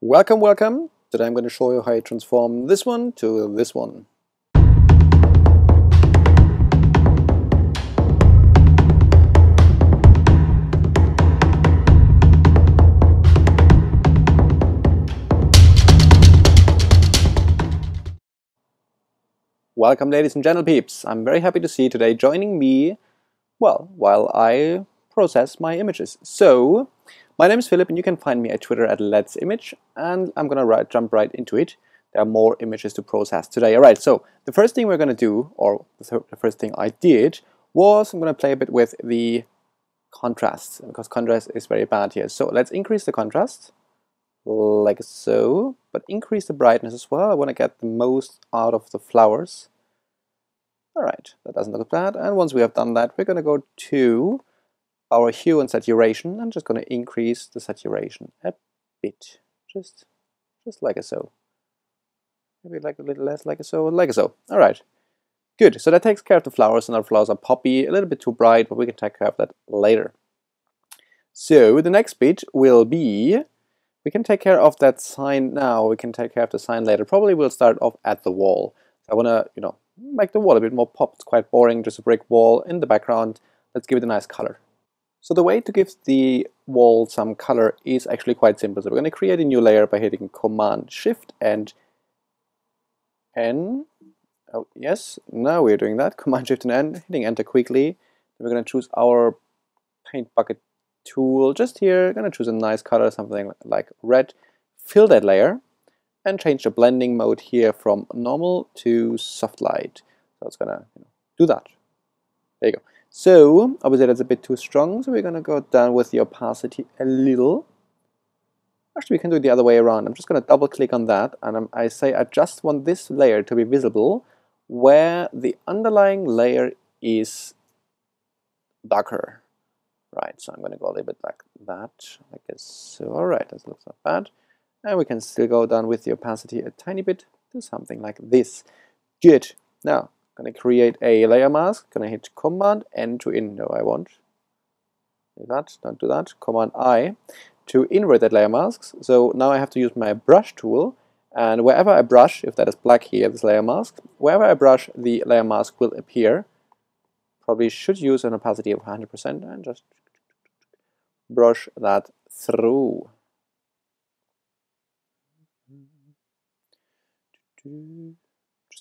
Welcome, welcome. Today I'm going to show you how you transform this one to this one. Welcome ladies and gentle peeps. I'm very happy to see today joining me, well, while I process my images. So, my name is Phillip and you can find me at Twitter at Let's Image and I'm gonna right, jump right into it. There are more images to process today. Alright, so the first thing we're gonna do, or the, first thing I did, was I'm gonna play a bit with the contrast because contrast is very bad here. So let's increase the contrast like so, but increase the brightness as well. I want to get the most out of the flowers. Alright, that doesn't look bad. And once we have done that, we're going to go to our hue and saturation. I'm just going to increase the saturation a bit, just, just like a so. Maybe like a little less like so, like so. Alright, good. So that takes care of the flowers, and our flowers are poppy, a little bit too bright, but we can take care of that later. So the next bit will be we can take care of that sign now, we can take care of the sign later. Probably we'll start off at the wall. I want to, you know, make the wall a bit more pop. It's quite boring, just a brick wall in the background. Let's give it a nice color. So the way to give the wall some color is actually quite simple. So we're going to create a new layer by hitting Command Shift and N. Oh, yes, now we're doing that. Command Shift and N, hitting Enter quickly. We're going to choose our paint bucket tool just here, I'm gonna choose a nice color, something like red, fill that layer, and change the blending mode here from normal to soft light. So it's gonna do that. There you go. So obviously that's a bit too strong, so we're gonna go down with the opacity a little. Actually, we can do it the other way around. I'm just gonna double click on that, and I'm, I say I just want this layer to be visible where the underlying layer is darker. Right, so I'm going to go a little bit like that, I guess so. All right, that looks not bad. And we can still go down with the opacity a tiny bit to something like this. Good. Now, To create a layer mask. Going to hit Command N to in. No, I won't. Do that. Don't do that. Command I to invert that layer mask. So now I have to use my brush tool. And wherever I brush, if that is black here, this layer mask, wherever I brush, the layer mask will appear probably should use an opacity of 100% and just brush that through.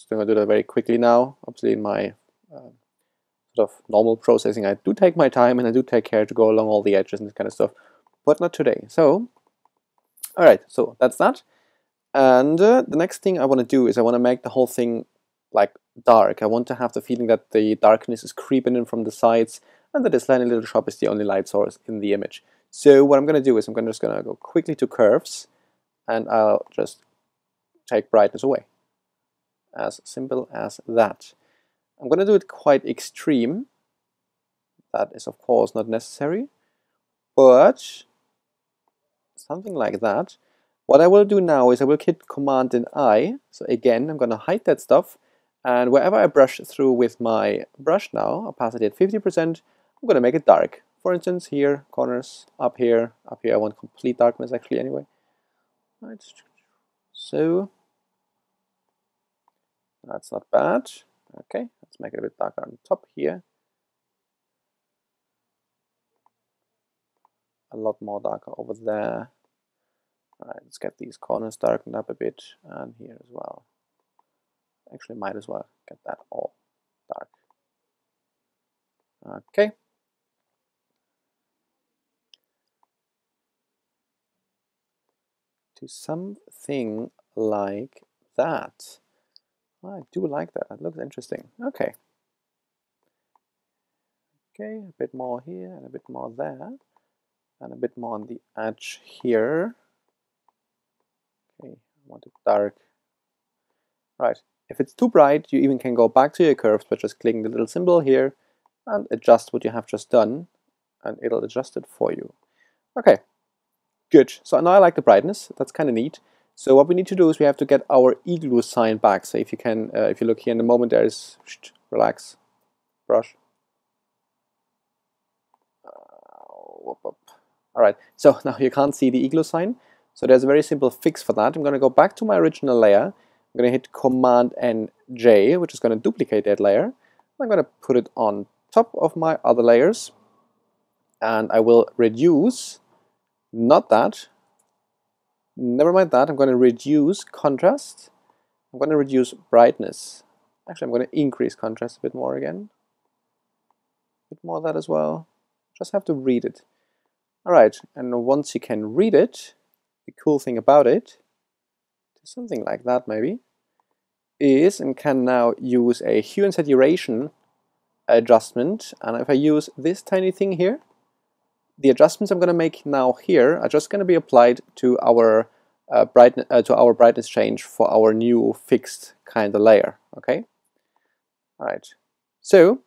Just going to do that very quickly now. Obviously in my uh, sort of normal processing I do take my time and I do take care to go along all the edges and this kind of stuff, but not today. So, alright, so that's that. And uh, the next thing I want to do is I want to make the whole thing like dark. I want to have the feeling that the darkness is creeping in from the sides and that this tiny little shop is the only light source in the image. So what I'm going to do is I'm just going to go quickly to curves and I'll just take brightness away. As simple as that. I'm going to do it quite extreme. That is of course not necessary, but something like that. What I will do now is I will hit Command and I. So again, I'm going to hide that stuff and wherever I brush through with my brush now, opacity at 50%, I'm going to make it dark. For instance, here, corners, up here, up here, I want complete darkness actually anyway. Right. So, that's not bad. Okay, let's make it a bit darker on top here. A lot more darker over there. All right, let's get these corners darkened up a bit, and here as well. Actually, might as well get that all dark. Okay. To something like that. I do like that. That looks interesting. Okay. Okay, a bit more here and a bit more there. And a bit more on the edge here. Okay, I want it dark. Right, if it's too bright, you even can go back to your curves by just clicking the little symbol here and adjust what you have just done and it'll adjust it for you. Okay, good. So now I like the brightness. That's kind of neat. So what we need to do is we have to get our igloo sign back. So if you can, uh, if you look here in the moment, there is, relax, brush. Uh, All right, so now you can't see the igloo sign. So there's a very simple fix for that. I'm going to go back to my original layer. I'm going to hit Command and J, which is going to duplicate that layer. I'm going to put it on top of my other layers. And I will reduce, not that, never mind that, I'm going to reduce contrast. I'm going to reduce brightness. Actually, I'm going to increase contrast a bit more again. A bit more of that as well. Just have to read it. Alright, and once you can read it, the cool thing about it, something like that maybe, is and can now use a hue and saturation adjustment. And if I use this tiny thing here, the adjustments I'm going to make now here are just going to be applied to our uh, brightness uh, to our brightness change for our new fixed kind of layer. Okay. All right. So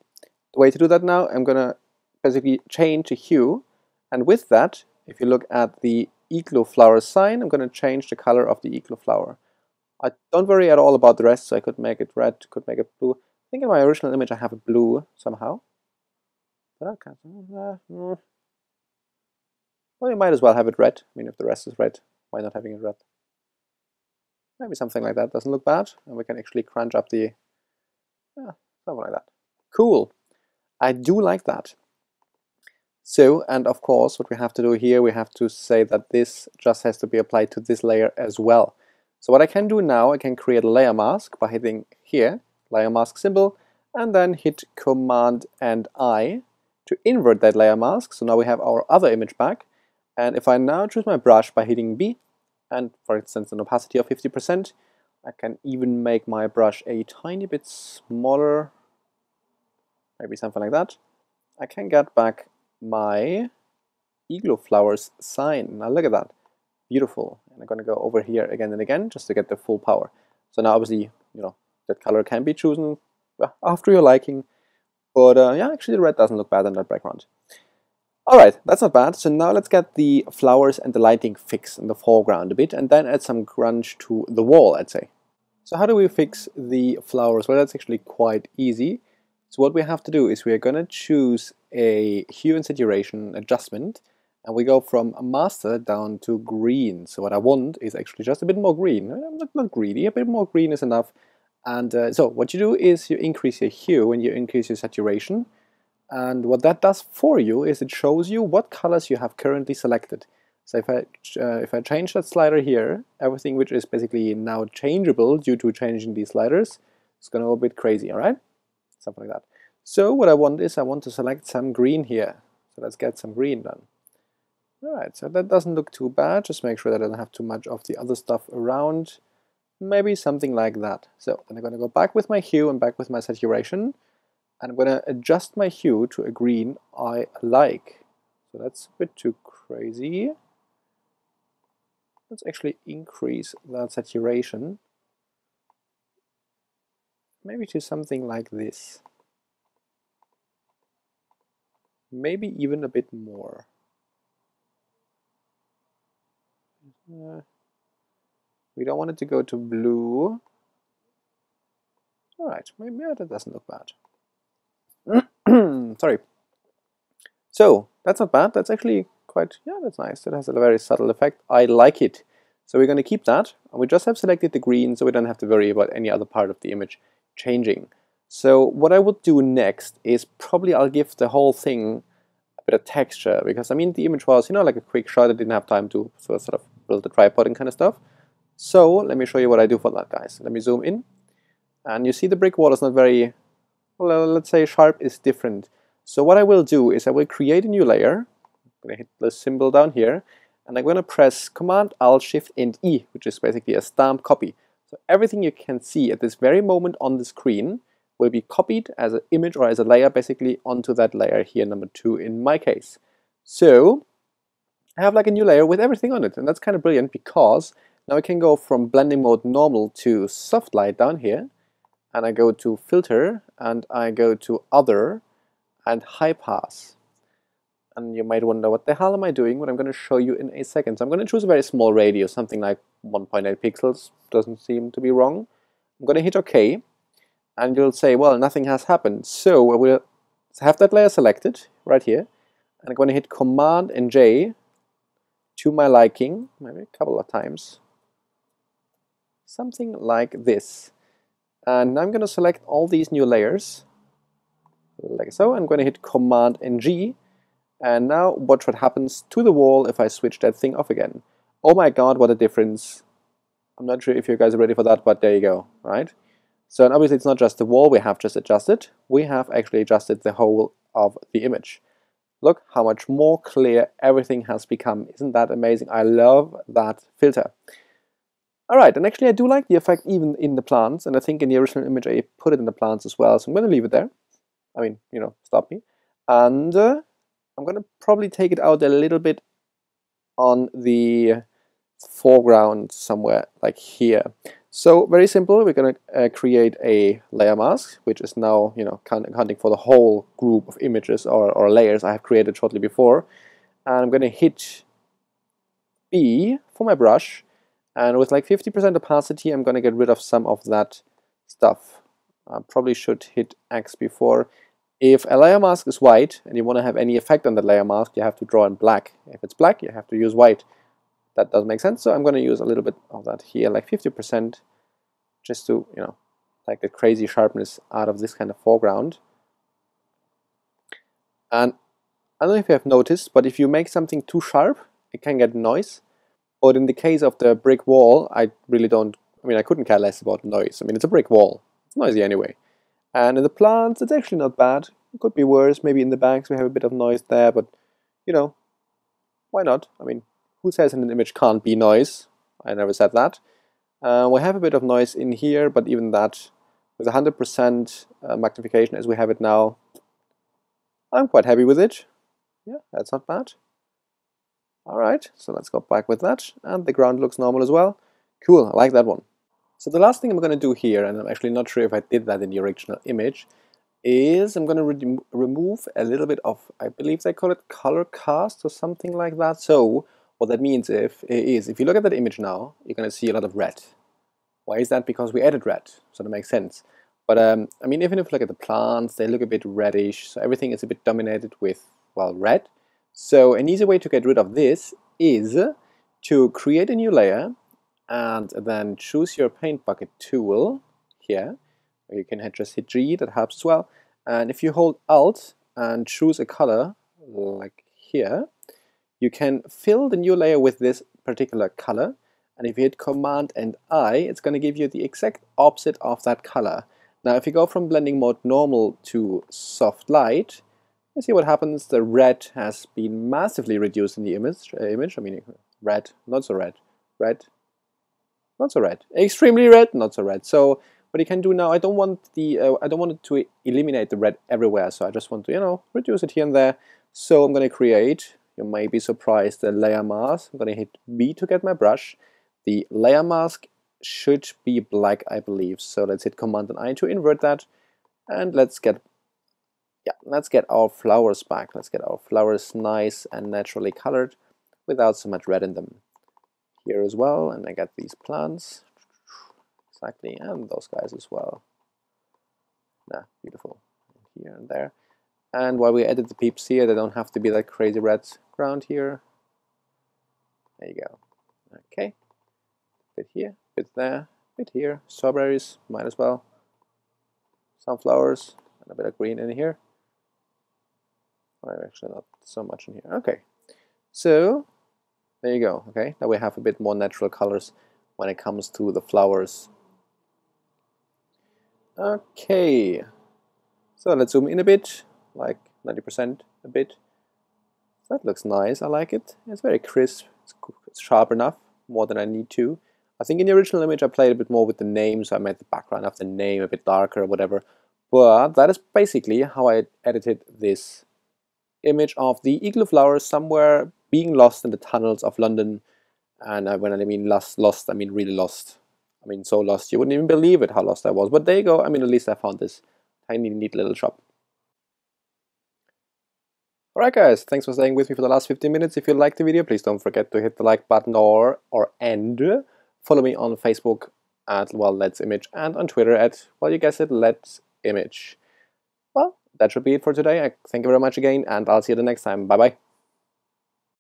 the way to do that now, I'm going to basically change the hue, and with that, if you look at the igloo flower sign, I'm going to change the color of the igloo flower. I don't worry at all about the rest, so I could make it red, could make it blue. I think in my original image I have a blue somehow. But I can't. Well, you might as well have it red. I mean, if the rest is red, why not having it red? Maybe something like that doesn't look bad, and we can actually crunch up the, yeah, something like that. Cool. I do like that. So, and of course, what we have to do here, we have to say that this just has to be applied to this layer as well. So what I can do now, I can create a layer mask by hitting here, layer mask symbol, and then hit Command and I to invert that layer mask. So now we have our other image back. And if I now choose my brush by hitting B, and for instance an opacity of 50%, I can even make my brush a tiny bit smaller, maybe something like that. I can get back my igloo flowers sign. Now look at that, beautiful. And I'm going to go over here again and again just to get the full power. So now obviously, you know, that color can be chosen after your liking. But uh, yeah, actually the red doesn't look bad in that background. Alright, that's not bad. So now let's get the flowers and the lighting fixed in the foreground a bit and then add some grunge to the wall, I'd say. So how do we fix the flowers? Well, that's actually quite easy. So what we have to do is we are going to choose a hue and saturation adjustment and we go from master down to green. So what I want is actually just a bit more green. I'm not, not greedy, a bit more green is enough. And uh, so what you do is you increase your hue and you increase your saturation. And what that does for you is it shows you what colors you have currently selected. So if I, uh, if I change that slider here, everything which is basically now changeable due to changing these sliders is going to go a bit crazy, all right? Something like that. So what I want is I want to select some green here. So let's get some green done. Alright, so that doesn't look too bad. Just make sure that I don't have too much of the other stuff around. Maybe something like that. So I'm going to go back with my hue and back with my saturation. I'm going to adjust my hue to a green I like. So that's a bit too crazy. Let's actually increase that saturation. Maybe to something like this. Maybe even a bit more. Uh, we don't want it to go to blue. Alright, maybe that doesn't look bad. Sorry. So, that's not bad. That's actually quite, yeah, that's nice. It has a very subtle effect. I like it. So we're going to keep that. And we just have selected the green, so we don't have to worry about any other part of the image changing. So what I would do next is probably I'll give the whole thing a bit of texture because I mean the image was, you know, like a quick shot. I didn't have time to sort of build the tripod and kind of stuff. So let me show you what I do for that, guys. Let me zoom in. And you see the brick wall is not very, well, let's say sharp is different. So what I will do is I will create a new layer. I'm going to hit the symbol down here. And I'm going to press Command, Alt, Shift, and E, which is basically a stamp copy. So everything you can see at this very moment on the screen will be copied as an image or as a layer basically onto that layer here, number two in my case. So I have like a new layer with everything on it and that's kind of brilliant because now I can go from blending mode normal to soft light down here and I go to filter and I go to other and high pass. And you might wonder what the hell am I doing? What I'm going to show you in a second. So I'm going to choose a very small radius something like 1.8 pixels. Doesn't seem to be wrong. I'm going to hit OK and you'll say well nothing has happened. So I will have that layer selected right here and I'm going to hit command and J to my liking, maybe a couple of times. Something like this. And I'm going to select all these new layers, like so. I'm going to hit Command NG, and now watch what happens to the wall if I switch that thing off again. Oh my god, what a difference. I'm not sure if you guys are ready for that, but there you go, right? So and obviously it's not just the wall we have just adjusted, we have actually adjusted the whole of the image. Look how much more clear everything has become. Isn't that amazing? I love that filter. Alright, and actually I do like the effect even in the plants, and I think in the original image I put it in the plants as well, so I'm going to leave it there. I mean, you know, stop me. And uh, I'm going to probably take it out a little bit on the foreground somewhere like here. So very simple, we're going to uh, create a layer mask, which is now, you know, counting for the whole group of images or, or layers I have created shortly before. And I'm going to hit B for my brush, and with like 50% opacity, I'm going to get rid of some of that stuff. I probably should hit X before. If a layer mask is white and you want to have any effect on the layer mask, you have to draw in black. If it's black, you have to use white that doesn't make sense. So I'm going to use a little bit of that here, like 50%, just to, you know, like the crazy sharpness out of this kind of foreground. And I don't know if you have noticed, but if you make something too sharp, it can get noise. But in the case of the brick wall, I really don't, I mean, I couldn't care less about noise. I mean, it's a brick wall. It's noisy anyway. And in the plants, it's actually not bad. It could be worse. Maybe in the banks we have a bit of noise there, but, you know, why not? I mean, who says an image can't be noise? I never said that. Uh, we have a bit of noise in here, but even that, with 100% uh, magnification as we have it now, I'm quite happy with it. Yeah, that's not bad. Alright, so let's go back with that. And the ground looks normal as well. Cool, I like that one. So the last thing I'm going to do here, and I'm actually not sure if I did that in the original image, is I'm going to re remove a little bit of, I believe they call it color cast or something like that. So what that means if, is, if you look at that image now, you're going to see a lot of red. Why is that? Because we added red, so that makes sense. But um, I mean, even if you look at the plants, they look a bit reddish, so everything is a bit dominated with, well, red. So an easy way to get rid of this is to create a new layer and then choose your paint bucket tool here. You can just hit G, that helps as well. And if you hold Alt and choose a color, like here, you can fill the new layer with this particular color and if you hit command and I it's going to give you the exact opposite of that color now if you go from blending mode normal to soft light you see what happens the red has been massively reduced in the image uh, image I mean red not so red red not so red extremely red not so red so what you can do now I don't want the uh, I don't want it to eliminate the red everywhere so I just want to you know reduce it here and there so I'm going to create you may be surprised the layer mask. I'm going to hit B to get my brush. The layer mask should be black, I believe. So let's hit Command and I to invert that. And let's get yeah, let's get our flowers back. Let's get our flowers nice and naturally colored without so much red in them. Here as well, and I get these plants. Exactly, and those guys as well. Yeah, beautiful. Here and there. And while we edit the peeps here, they don't have to be that crazy red ground here. There you go. Okay. Bit here, bit there, bit here. Strawberries, might as well. Sunflowers, and a bit of green in here. Oh, actually not so much in here. Okay. So, there you go. Okay, now we have a bit more natural colors when it comes to the flowers. Okay. So let's zoom in a bit like 90% a bit. That looks nice, I like it. It's very crisp, it's sharp enough, more than I need to. I think in the original image I played a bit more with the name, so I made the background of the name a bit darker or whatever. But that is basically how I edited this image of the igloo flowers somewhere being lost in the tunnels of London. And uh, when I mean lost, lost, I mean really lost. I mean so lost you wouldn't even believe it how lost I was. But there you go. I mean at least I found this tiny neat little shop. Alright guys, thanks for staying with me for the last 15 minutes. If you liked the video, please don't forget to hit the like button or, or and follow me on Facebook at, well, Let's Image and on Twitter at, well, you guessed it, Let's Image. That should be it for today. Thank you very much again and I'll see you the next time. Bye bye.